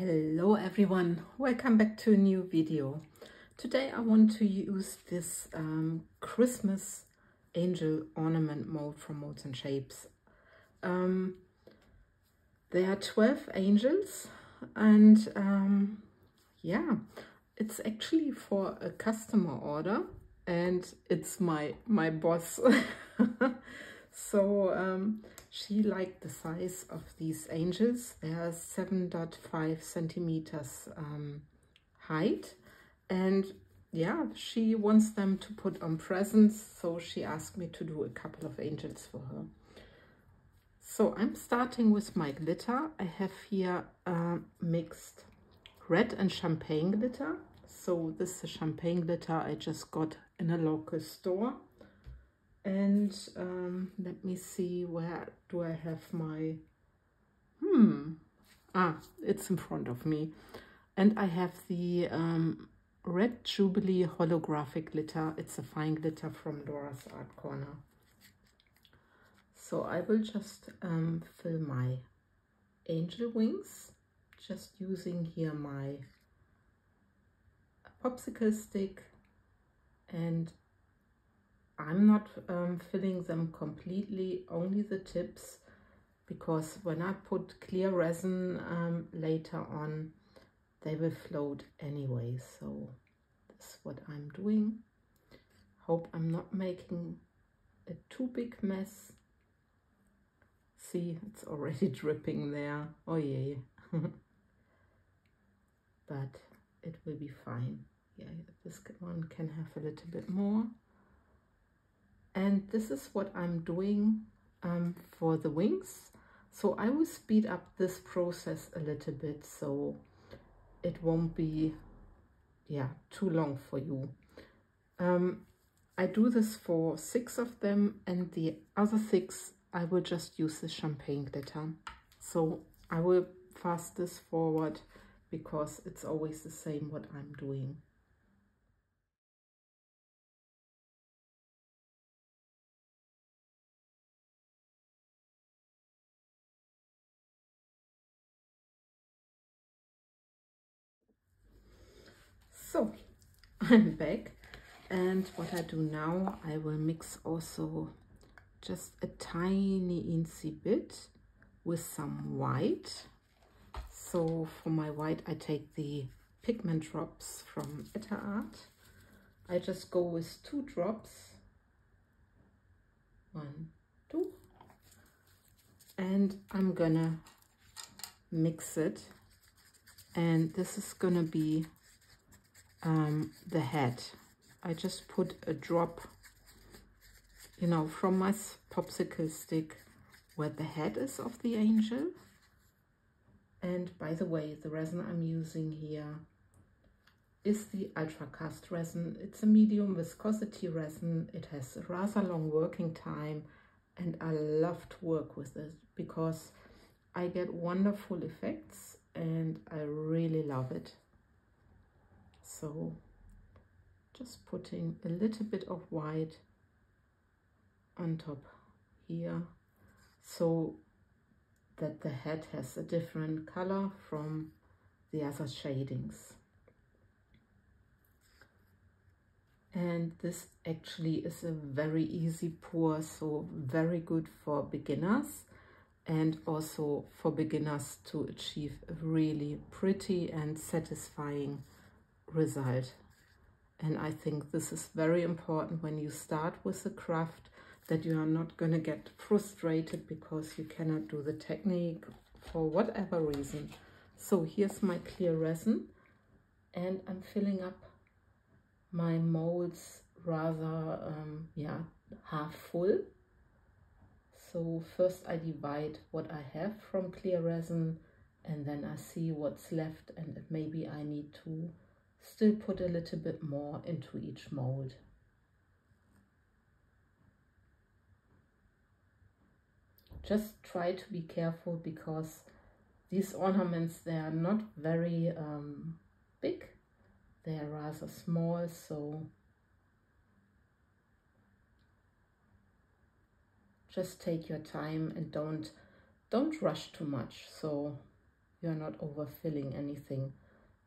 Hello everyone, welcome back to a new video. Today I want to use this um, Christmas angel ornament mold from Molds and Shapes. Um, there are 12 angels and um, yeah, it's actually for a customer order and it's my, my boss. so um, she liked the size of these angels. They are 7.5 centimeters um, height. And yeah, she wants them to put on presents. So she asked me to do a couple of angels for her. So I'm starting with my glitter. I have here uh, mixed red and champagne glitter. So this is champagne glitter I just got in a local store and um, let me see where do I have my hmm ah it's in front of me. And I have the um, red jubilee holographic glitter. It's a fine glitter from Laura's art corner. So I will just um, fill my angel wings just using here my popsicle stick and I'm not um, filling them completely, only the tips, because when I put clear resin um, later on, they will float anyway. So that's what I'm doing. Hope I'm not making a too big mess. See, it's already dripping there. Oh yeah. but it will be fine. Yeah, this one can have a little bit more and this is what I'm doing um, for the wings. So I will speed up this process a little bit so it won't be yeah too long for you. Um, I do this for six of them and the other six I will just use the champagne glitter. So I will fast this forward because it's always the same what I'm doing Back and what I do now, I will mix also just a tiny incy bit with some white. So for my white, I take the pigment drops from Etter Art. I just go with two drops. One, two. And I'm gonna mix it. And this is gonna be um, the head. I just put a drop, you know, from my popsicle stick where the head is of the angel. And by the way, the resin I'm using here is the Ultra Cast resin. It's a medium viscosity resin. It has a rather long working time and I love to work with it because I get wonderful effects and I really love it so just putting a little bit of white on top here so that the head has a different color from the other shadings. And this actually is a very easy pour so very good for beginners and also for beginners to achieve a really pretty and satisfying result. And I think this is very important when you start with a craft that you are not going to get frustrated because you cannot do the technique for whatever reason. So here's my clear resin and I'm filling up my molds rather, um, yeah, half full. So first I divide what I have from clear resin and then I see what's left and maybe I need to still put a little bit more into each mold. Just try to be careful because these ornaments, they are not very um, big. They are rather small, so just take your time and don't don't rush too much. So you're not overfilling anything.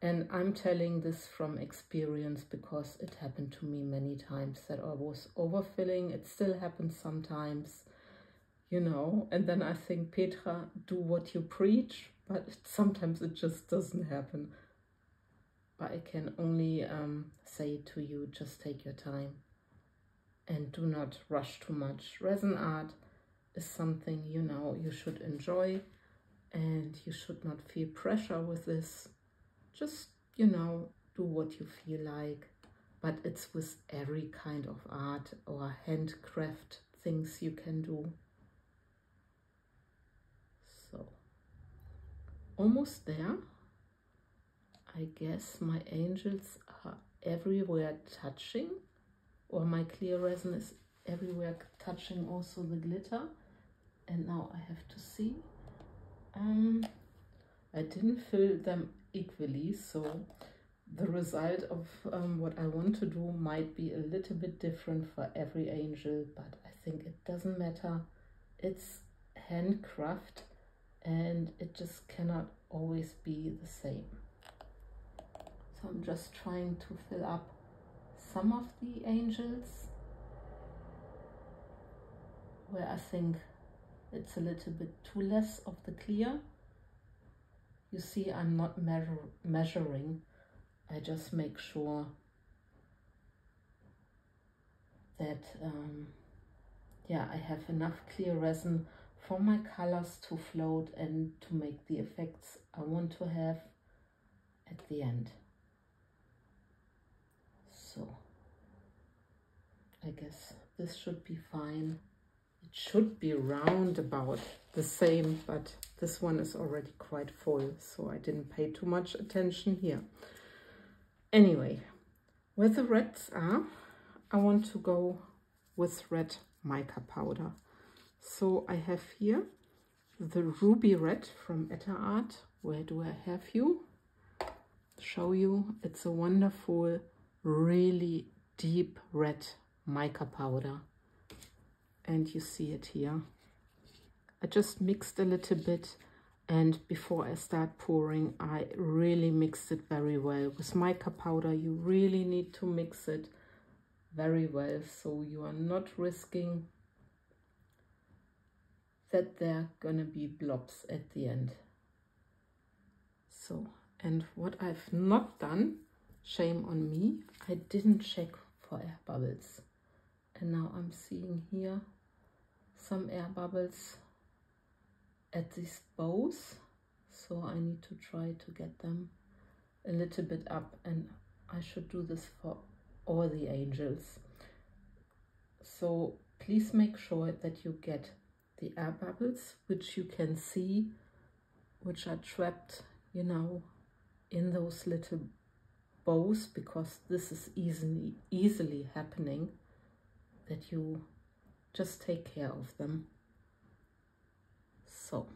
And I'm telling this from experience because it happened to me many times that I was overfilling. It still happens sometimes, you know. And then I think, Petra, do what you preach, but sometimes it just doesn't happen. But I can only um, say to you, just take your time and do not rush too much. Resin art is something, you know, you should enjoy and you should not feel pressure with this. Just, you know, do what you feel like. But it's with every kind of art or handcraft things you can do. So, almost there. I guess my angels are everywhere touching or my clear resin is everywhere touching also the glitter and now I have to see um, I didn't fill them equally so the result of um, what I want to do might be a little bit different for every angel but I think it doesn't matter it's handcraft and it just cannot always be the same so I'm just trying to fill up some of the angels where I think it's a little bit too less of the clear. You see I'm not measuring, I just make sure that um, yeah I have enough clear resin for my colors to float and to make the effects I want to have at the end. So I guess this should be fine. Should be round about the same, but this one is already quite full, so I didn't pay too much attention here. Anyway, where the reds are, I want to go with red mica powder. So I have here the ruby red from Etter Art. Where do I have you? Show you. It's a wonderful, really deep red mica powder and you see it here. I just mixed a little bit and before I start pouring I really mixed it very well. With mica powder you really need to mix it very well so you are not risking that there are gonna be blobs at the end. So, and what I've not done, shame on me, I didn't check for air bubbles and now I'm seeing here some air bubbles at these bows. So I need to try to get them a little bit up. And I should do this for all the angels. So please make sure that you get the air bubbles which you can see which are trapped you know in those little bows because this is easily easily happening that you just take care of them. So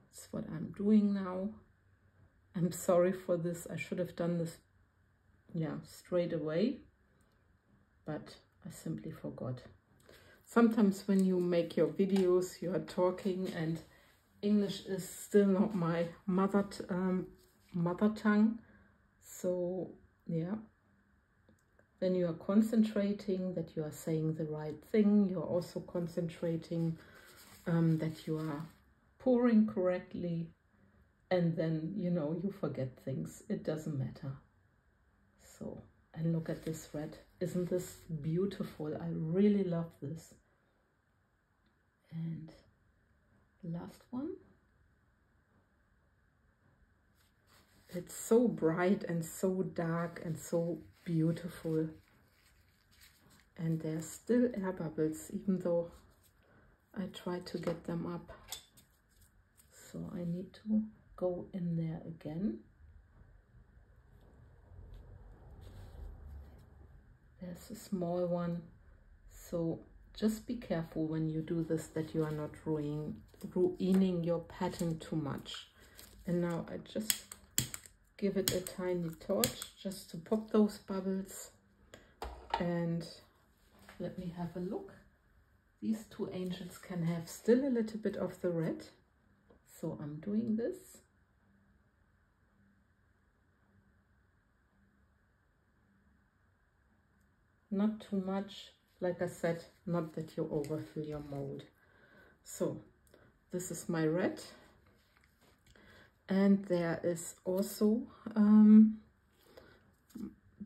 that's what I'm doing now. I'm sorry for this. I should have done this yeah straight away but I simply forgot. Sometimes when you make your videos you are talking and English is still not my mother um, mother tongue so yeah then you are concentrating that you are saying the right thing. You're also concentrating um, that you are pouring correctly. And then, you know, you forget things. It doesn't matter. So, and look at this red. Isn't this beautiful? I really love this. And last one. It's so bright and so dark and so beautiful. And there's still air bubbles, even though I try to get them up. So I need to go in there again. There's a small one. So just be careful when you do this that you are not ruining, ruining your pattern too much. And now I just give it a tiny torch just to pop those bubbles and let me have a look these two angels can have still a little bit of the red So I'm doing this. Not too much, like I said, not that you overfill your mold. So this is my red. And there is also um,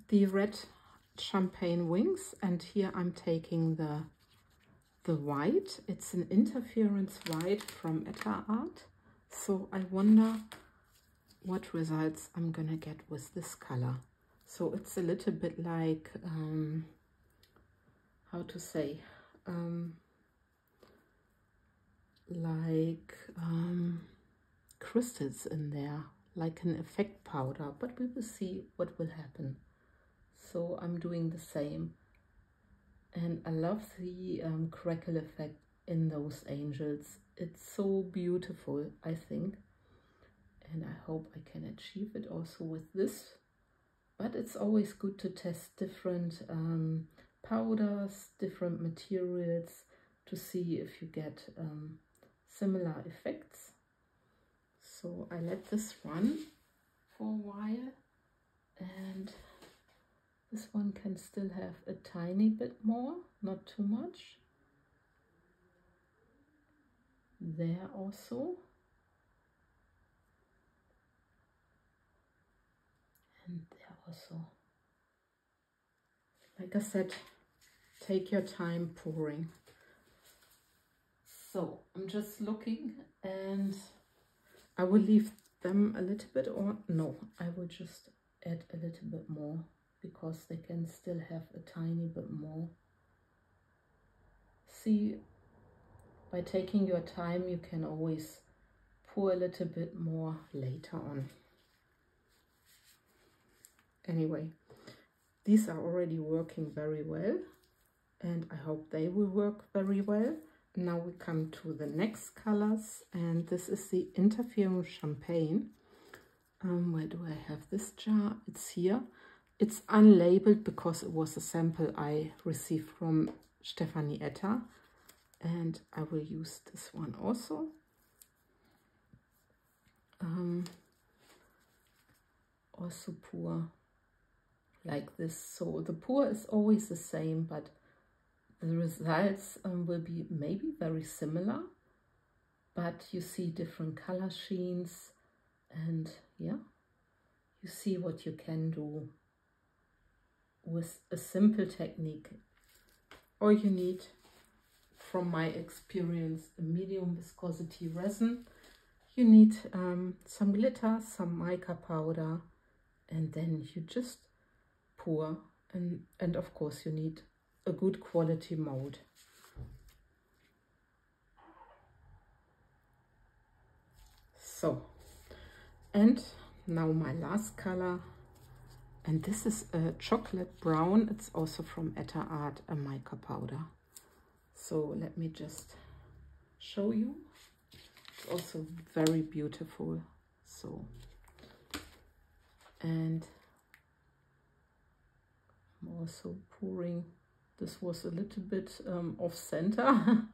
the red champagne wings. And here I'm taking the the white. It's an interference white from Etter Art. So I wonder what results I'm gonna get with this color. So it's a little bit like, um, how to say, um, like um, crystals in there, like an effect powder, but we will see what will happen. So I'm doing the same. And I love the um, crackle effect in those angels. It's so beautiful, I think. And I hope I can achieve it also with this. But it's always good to test different um, powders, different materials to see if you get um, similar effects. So I let this run for a while and this one can still have a tiny bit more, not too much. There also. And there also. Like I said, take your time pouring. So I'm just looking and I will leave them a little bit or no, I will just add a little bit more because they can still have a tiny bit more. See, by taking your time, you can always pour a little bit more later on. Anyway, these are already working very well and I hope they will work very well. Now we come to the next colors and this is the Interference Champagne. Um, where do I have this jar? It's here. It's unlabeled because it was a sample I received from Stefanie Etter And I will use this one also. Um, also pour like this. So the pour is always the same, but the results um, will be maybe very similar. But you see different color sheens and yeah, you see what you can do with a simple technique. All you need, from my experience, a medium viscosity resin. You need um, some glitter, some mica powder, and then you just pour. And, and of course you need a good quality mold. So, and now my last color and this is a chocolate brown. It's also from Etter Art, a mica powder. So let me just show you. It's also very beautiful. So, and I'm also pouring. This was a little bit um, off center.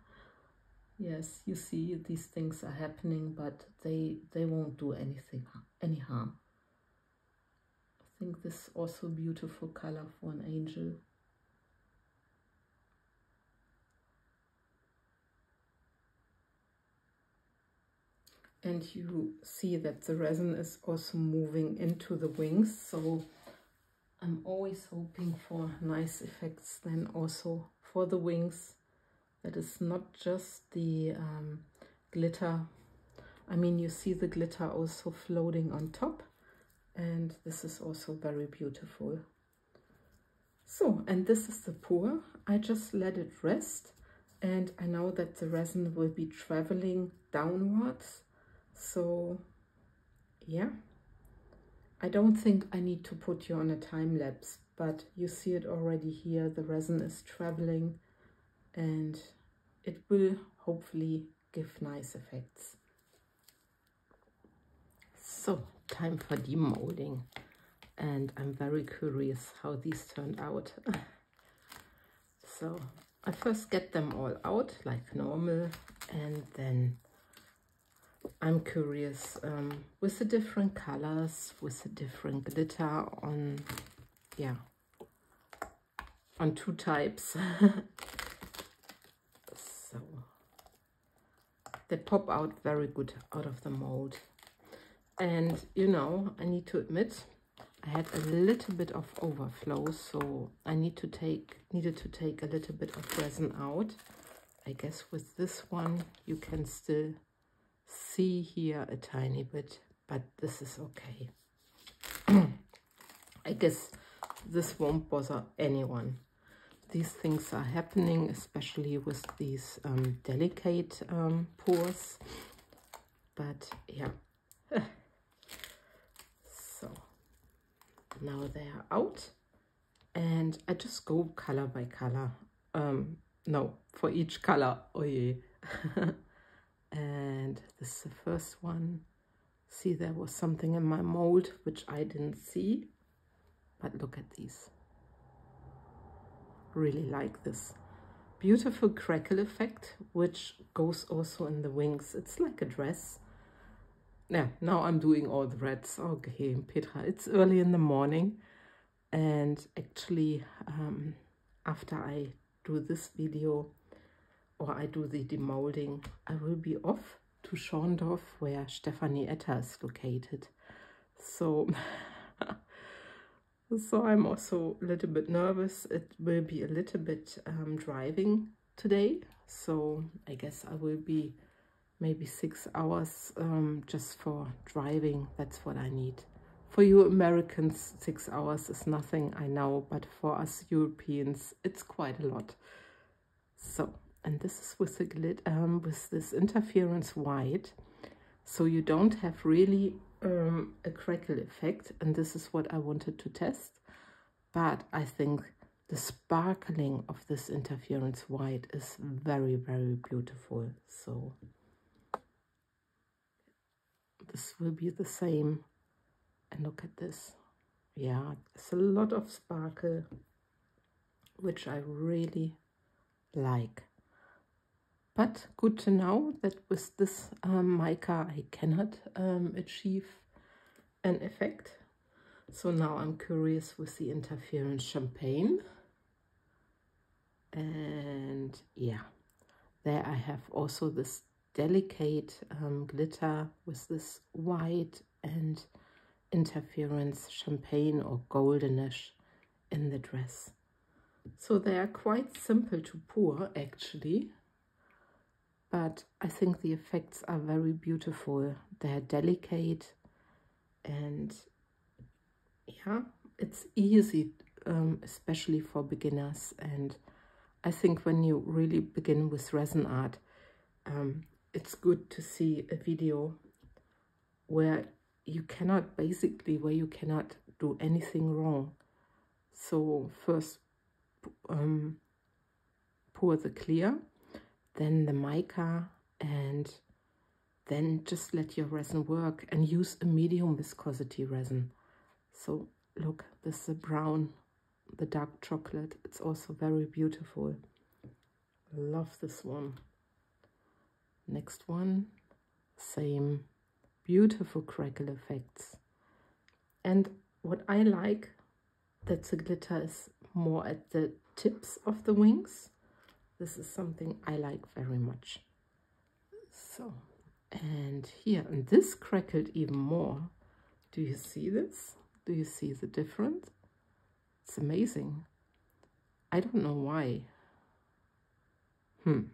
yes, you see these things are happening, but they they won't do anything any harm. I think this is also beautiful color for an angel. And you see that the resin is also moving into the wings. So I'm always hoping for nice effects then also for the wings. That is not just the um, glitter. I mean, you see the glitter also floating on top and this is also very beautiful. So, and this is the pour. I just let it rest and I know that the resin will be traveling downwards. So, yeah. I don't think I need to put you on a time lapse, but you see it already here. The resin is traveling and it will hopefully give nice effects. So, time for demolding and I'm very curious how these turned out. so I first get them all out like normal and then I'm curious um, with the different colors, with the different glitter on, yeah, on two types. so they pop out very good out of the mold. And you know, I need to admit, I had a little bit of overflow, so I need to take needed to take a little bit of resin out. I guess with this one you can still see here a tiny bit, but this is okay. I guess this won't bother anyone. These things are happening, especially with these um, delicate um, pours. But yeah. so now they are out. And I just go color by color. Um, no, for each color. Oh yeah. And this is the first one. See there was something in my mold which I didn't see. But look at these. Really like this. Beautiful crackle effect which goes also in the wings. It's like a dress. Yeah now I'm doing all the reds. Okay Petra it's early in the morning. And actually um, after I do this video or I do the demolding, I will be off to Schorndorf where Stephanie Etter is located. So, so I'm also a little bit nervous. It will be a little bit um, driving today. So I guess I will be maybe six hours um, just for driving. That's what I need. For you Americans, six hours is nothing, I know, but for us Europeans, it's quite a lot. So and this is with the glit um, with this interference white so you don't have really um, a crackle effect and this is what I wanted to test. But I think the sparkling of this interference white is very very beautiful so this will be the same. And look at this. Yeah it's a lot of sparkle which I really like but good to know that with this um, mica I cannot um, achieve an effect. So now I'm curious with the interference champagne. And yeah, there I have also this delicate um, glitter with this white and interference champagne or goldenish in the dress. So they are quite simple to pour actually but I think the effects are very beautiful. They're delicate and yeah, it's easy, um, especially for beginners. And I think when you really begin with resin art, um, it's good to see a video where you cannot, basically, where you cannot do anything wrong. So first um, pour the clear then the mica and then just let your resin work and use a medium viscosity resin. So look, this is a brown, the dark chocolate. It's also very beautiful. Love this one. Next one, same beautiful crackle effects. And what I like that the glitter is more at the tips of the wings this is something I like very much. So, and here, and this crackled even more. Do you see this? Do you see the difference? It's amazing. I don't know why. Hmm.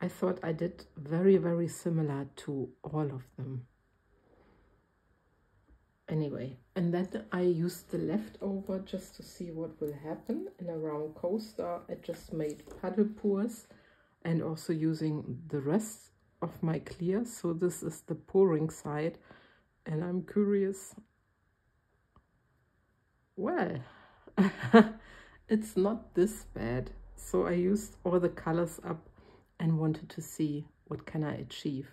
I thought I did very, very similar to all of them anyway and then I used the leftover just to see what will happen in a round coaster. I just made puddle pours and also using the rest of my clear. So this is the pouring side and I'm curious well it's not this bad. So I used all the colors up and wanted to see what can I achieve.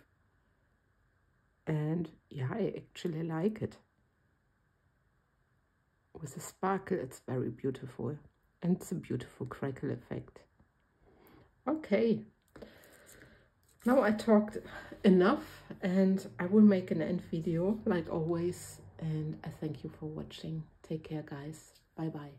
And yeah I actually like it with a sparkle it's very beautiful and it's a beautiful crackle effect okay now I talked enough and I will make an end video like always and I thank you for watching. Take care guys. Bye bye.